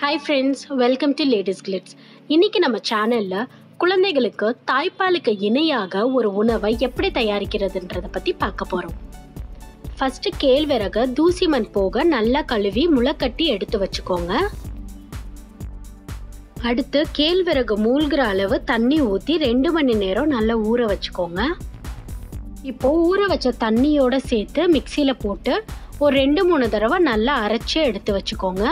Hi friends welcome to ladies glitz இன்னைக்கு நம்ம சேனலில் குழந்தைகளுக்கு தாய்ப்பாலுக்கு இணையாக ஒரு உணவை எப்படி தயாரிக்கிறதுன்றத பற்றி பார்க்க போகிறோம் ஃபஸ்ட்டு கேழ்வரகை தூசி மண் போக நல்லா கழுவி முளைக்கட்டி எடுத்து வச்சுக்கோங்க. அடுத்து கேழ்வரகு மூழ்கிற அளவு தண்ணி ஊற்றி ரெண்டு மணி நேரம் நல்லா ஊற வச்சுக்கோங்க. இப்போ ஊற வச்ச தண்ணியோட சேர்த்து மிக்சியில் போட்டு ஒரு ரெண்டு மூணு தடவை நல்லா அரைச்சி எடுத்து வச்சுக்கோங்க.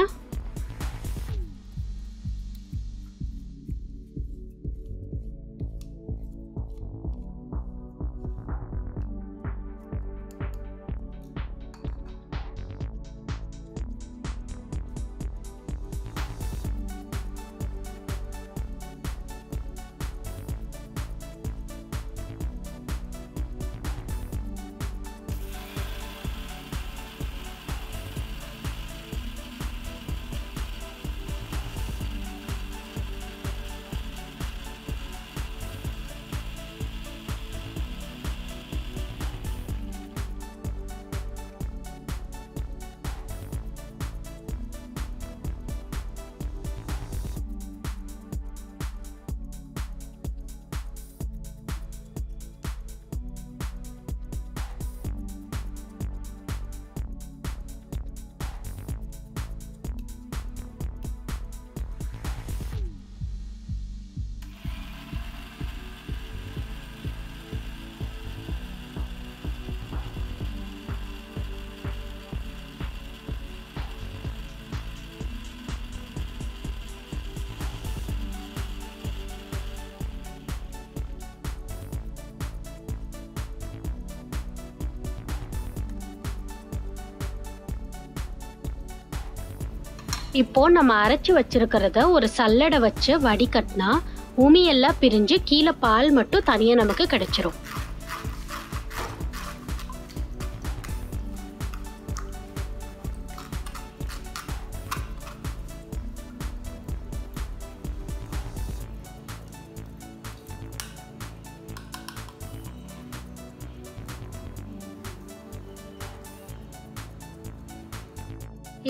இப்போ நம்ம அரைச்சி வச்சிருக்கிறத ஒரு சல்லடை வச்சு வடிகட்டினா உமியெல்லாம் பிரிஞ்சு கீழே பால் மட்டும் தனியாக நமக்கு கிடைச்சிரும்.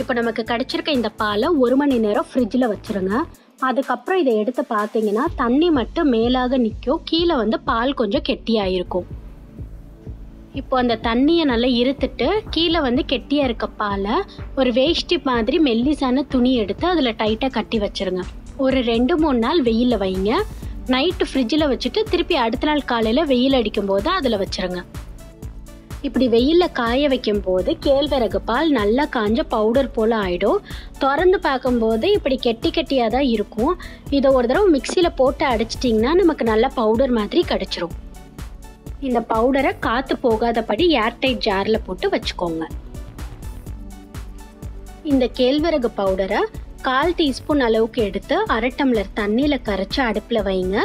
இப்போ நமக்கு கிடைச்சிருக்க இந்த பாலை ஒரு மணி நேரம் ஃப்ரிட்ஜில் வச்சுருங்க. அதுக்கப்புறம் இதை எடுத்து பார்த்தீங்கன்னா தண்ணி மட்டும் மேலாக நிற்கும். கீழே வந்து பால் கொஞ்சம் கெட்டியாக இருக்கும் இப்போ அந்த தண்ணியை நல்லா இருத்துட்டு கீழே வந்து கெட்டியாக இருக்க பாலை ஒரு வேஷ்டி மாதிரி மெல்லிசான துணி எடுத்து அதில் டைட்டாக கட்டி வச்சிருங்க. ஒரு ரெண்டு மூணு நாள் வெயிலில் வைங்க. நைட்டு ஃப்ரிட்ஜில் வச்சுட்டு திருப்பி அடுத்த நாள் காலையில் வெயில் அடிக்கும் போது அதில் வச்சுருங்க. இப்படி வெயிலில் காய வைக்கும் போது கேழ்வரகு பால் நல்லா காஞ்ச பவுடர் போல் ஆகிடும் திறந்து பார்க்கும்போது இப்படி கெட்டி கெட்டியாக தான் இருக்கும். இதை ஒரு தடவை மிக்சியில் போட்டு அடிச்சிட்டிங்கன்னா நமக்கு நல்ல பவுடர் மாதிரி கிடச்சிரும். இந்த பவுடரை காற்று போகாதபடி ஏர்டைட் ஜாரில் போட்டு வச்சுக்கோங்க. இந்த கேழ்வரகு பவுடரை கால் டீஸ்பூன் அளவுக்கு எடுத்து அரை டம்ளர் தண்ணியில் கரைச்சி அடுப்பில் வைங்க.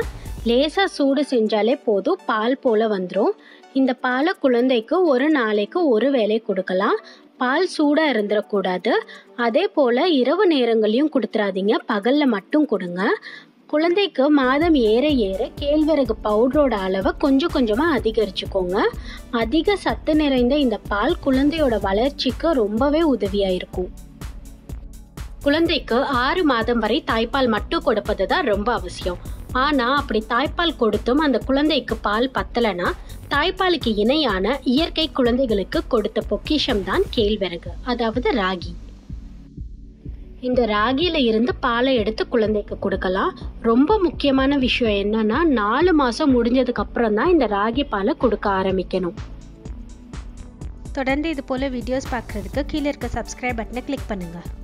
லேசாக சூடு செஞ்சாலே போதும். பால் போல் வந்துடும் இந்த பாலை குழந்தைக்கு ஒரு நாளைக்கு ஒரு வேலை கொடுக்கலாம். பால் சூடாக இருந்துடக்கூடாது அதே போல் இரவு நேரங்களையும் கொடுத்துறாதீங்க. பகலில் மட்டும் கொடுங்க. குழந்தைக்கு மாதம் ஏற ஏற கேழ்வரகு பவுடரோட அளவை கொஞ்சம் கொஞ்சமாக அதிகரிச்சுக்கோங்க. அதிக சத்து நிறைந்த இந்த பால் குழந்தையோட வளர்ச்சிக்கு ரொம்பவே உதவியாக இருக்கும். குழந்தைக்கு ஆறு மாதம் வரை தாய்ப்பால் மட்டும் கொடுப்பது தான் ரொம்ப அவசியம். ஆனா அப்படி தாய்ப்பால் கொடுத்தும் அந்த குழந்தைக்கு பால் பத்தலைன்னா தாய்ப்பாலுக்கு இணையான இயற்கை குழந்தைகளுக்கு கொடுத்த பொக்கிஷம் தான் கேழ்வரகு அதாவது ராகி. இந்த ராகியில இருந்து பாலை எடுத்து குழந்தைக்கு கொடுக்கலாம். ரொம்ப முக்கியமான விஷயம் என்னன்னா நாலு மாசம் முடிஞ்சதுக்கு அப்புறம் தான் இந்த ராகி பாலை கொடுக்க ஆரம்பிக்கணும். தொடர்ந்து இது போல் வீடியோஸ் பார்க்குறதுக்கு கீழே இருக்க சப்ஸ்கிரைப் பட்டனை கிளிக் பண்ணுங்கள்